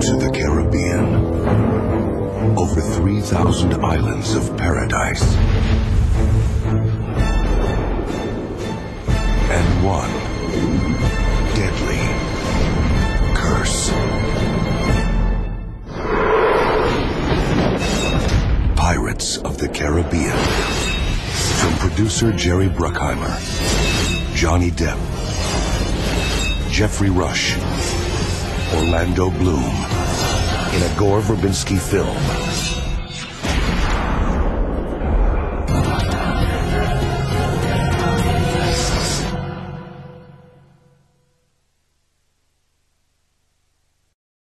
to the Caribbean. Over 3,000 islands of paradise. And one deadly curse. Pirates of the Caribbean. From producer Jerry Bruckheimer, Johnny Depp, Geoffrey Rush, Orlando Bloom. In a Gore Verbinski film.